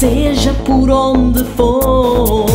seja por onde for.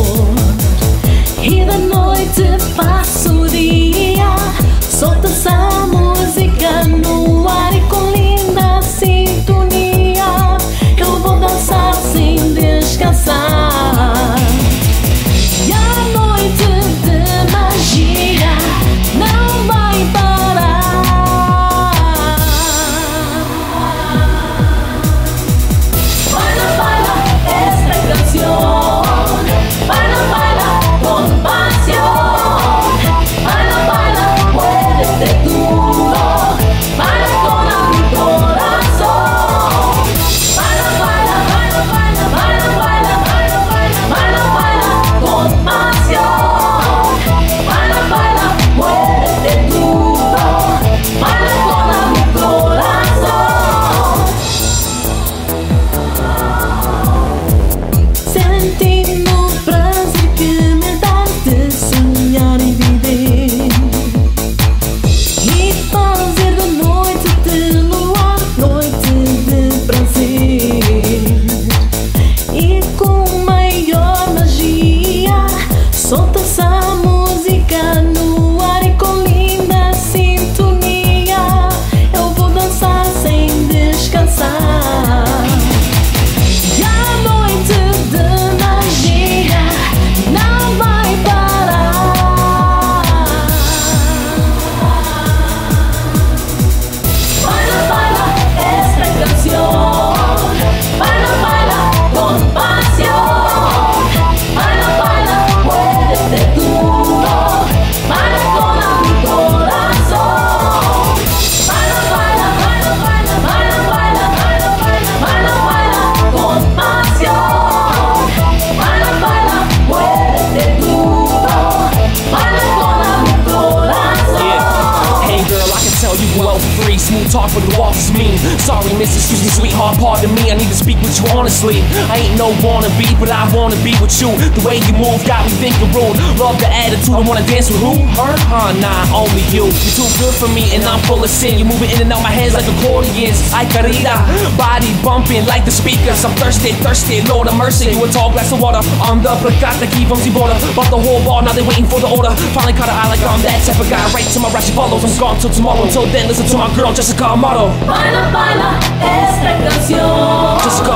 Smooth talk, but the walk is mean. Sorry, miss, excuse me, sweetheart. Pardon me, I need to speak with you honestly. I ain't no wannabe, but I wanna be with you. The way you move got me thinking rude. Love the attitude, I wanna dance with who? Her? Huh? Nah, only you. You're too good for me, and I'm full of sin. You're moving in and out my hands like accordions. Ay, carita, body bumping like the speakers. I'm thirsty, thirsty, Lord of mercy. You a tall glass of water on the placata, keep from border. Bought the whole bar, now they waiting for the order. Finally caught her eye like I'm that type of guy. Right to my right, she follows. I'm gone till tomorrow. Until then, listen to my girl, Jessica Amaro. Baila, baila esta canción. Jessica